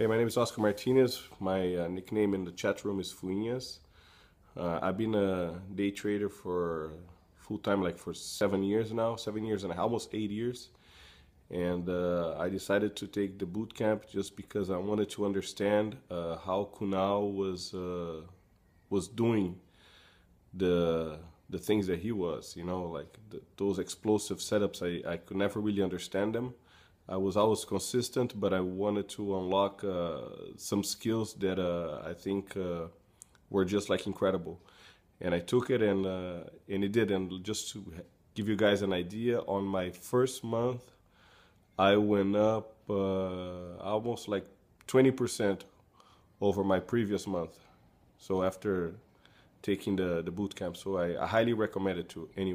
Hey, my name is Oscar Martinez. My uh, nickname in the chat room is Fuinhas. Uh, I've been a day trader for full time, like for seven years now, seven years and almost eight years. And uh, I decided to take the boot camp just because I wanted to understand uh, how Kunal was uh, was doing the the things that he was. You know, like the, those explosive setups. I, I could never really understand them. I was always consistent, but I wanted to unlock uh, some skills that uh, I think uh, were just like incredible. And I took it and uh, and it did. And just to give you guys an idea, on my first month, I went up uh, almost like 20% over my previous month. So after taking the, the boot camp, so I, I highly recommend it to anyone.